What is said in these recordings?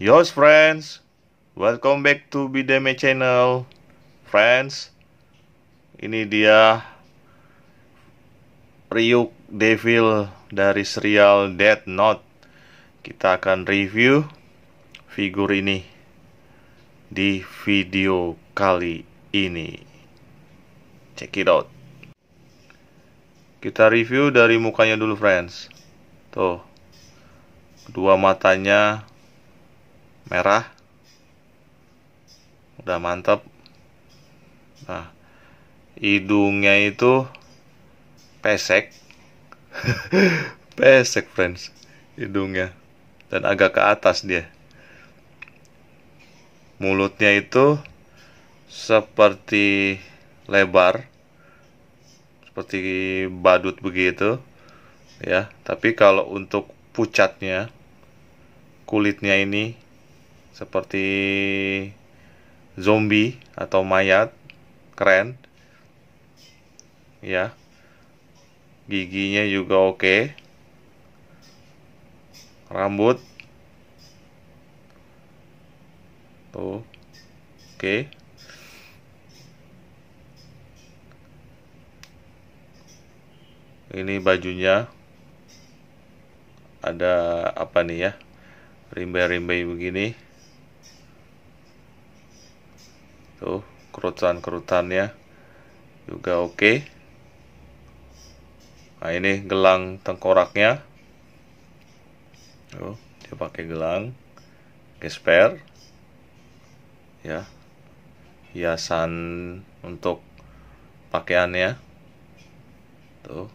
Yos friends, welcome back to Bideme channel. Friends, ini dia Ryuk Devil dari serial Death Note. Kita akan review figur ini di video kali ini. Check it out. Kita review dari mukanya dulu friends. Tuh Kedua matanya merah. Udah mantap nah hidungnya itu pesek. Pesek friends hidungnya. Dan agak ke atas dia. Mulutnya itu seperti lebar seperti badut begitu ya. Tapi kalau untuk pucatnya kulitnya ini seperti zombie atau mayat keren. Ya. Giginya juga oke. Rambut. Tuh. Oke. Ini bajunya. Ada apa nih ya? Rimbai-rimbai begini tuh kerutan-kerutannya juga oke. Nah ini gelang tengkoraknya. Tuh dia pakai gelang gesper. Ya hiasan untuk pakaiannya. Tuh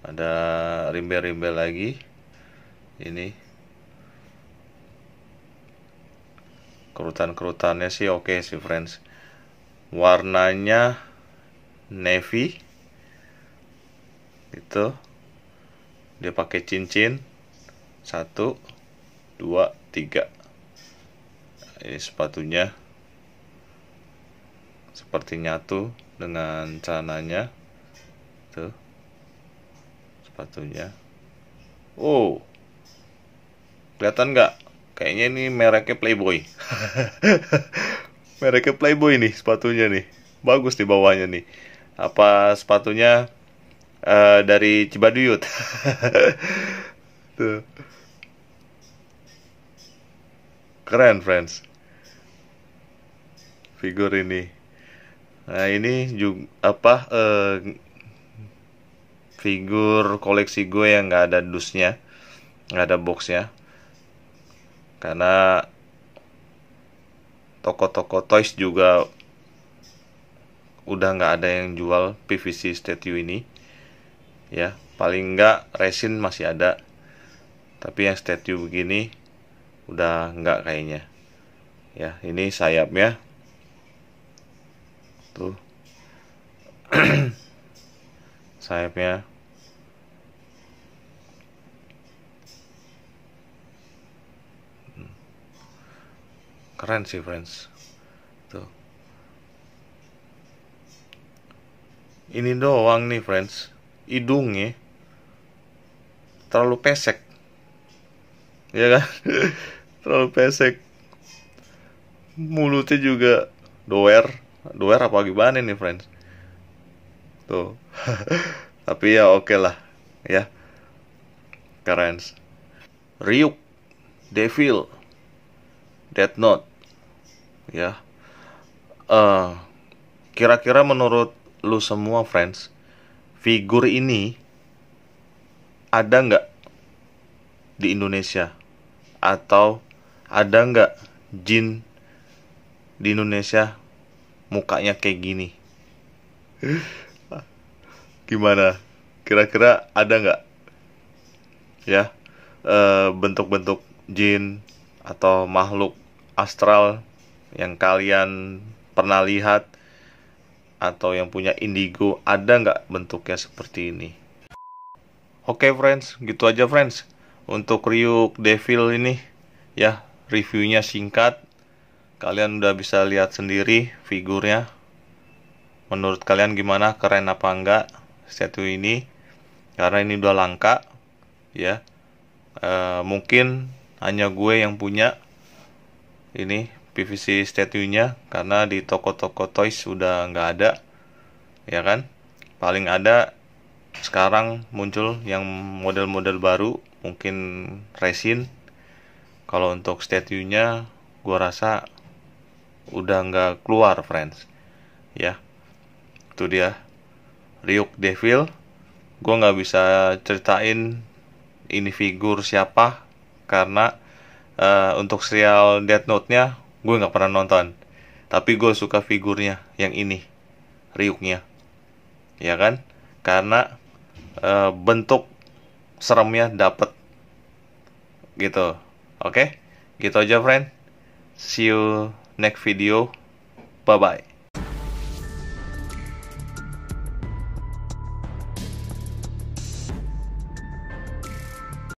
ada rimbai-rimbai lagi. Ini kerutan-kerutannya sih oke okay sih friends. Warnanya navy. Itu. Dia pakai cincin. Satu dua tiga. Ini sepatunya. Seperti nyatu dengan celananya. Tuh. Sepatunya. Oh. Kelihatan nggak kayaknya ini mereknya Playboy. Mereknya Playboy nih sepatunya nih. Bagus di bawahnya nih. Apa sepatunya uh, dari Cibaduyut? Tuh. Keren friends. Figur ini. Nah ini juga apa uh, figur koleksi gue yang nggak ada dusnya nggak ada boxnya karena toko-toko toys juga udah nggak ada yang jual PVC statue ini. Ya paling nggak resin masih ada. Tapi yang statue begini udah nggak kayaknya. Ya ini sayapnya. Tuh. Sayapnya keren sih friends. Tuh. Ini doang nih friends. Hidungnya terlalu pesek. Ya kan? Terlalu pesek. Mulutnya juga doer. Doer apa gimana nih friends? Tuh. Tapi ya oke okay lah. Ya. Keren. Ryuk Devil Death Note ya. Uh, kira-kira menurut lu semua friends figur ini ada nggak di Indonesia? Atau ada nggak jin di Indonesia mukanya kayak gini? Gimana? Kira-kira ada nggak? Ya bentuk-bentuk uh, bentuk -bentuk jin atau makhluk astral yang kalian pernah lihat atau yang punya indigo ada nggak bentuknya seperti ini? Oke okay, friends gitu aja friends. Untuk Ryuk Devil ini ya reviewnya singkat. Kalian udah bisa lihat sendiri figurnya. Menurut kalian gimana? Keren apa enggak? Statue ini karena ini udah langka ya. E, mungkin hanya gue yang punya ini PVC statue-nya karena di toko-toko toys sudah nggak ada ya kan? Paling ada sekarang muncul yang model-model baru mungkin resin. Kalau untuk statue-nya gua rasa udah nggak keluar friends. Ya itu dia. Ryuk Devil gue nggak bisa ceritain ini figur siapa karena uh, untuk serial Death Note-nya gue nggak pernah nonton. Tapi gue suka figurnya yang ini Ryuknya ya kan? Karena uh, bentuk seremnya dapet. Gitu. Oke? Okay? gitu aja friend. See you next video. Bye bye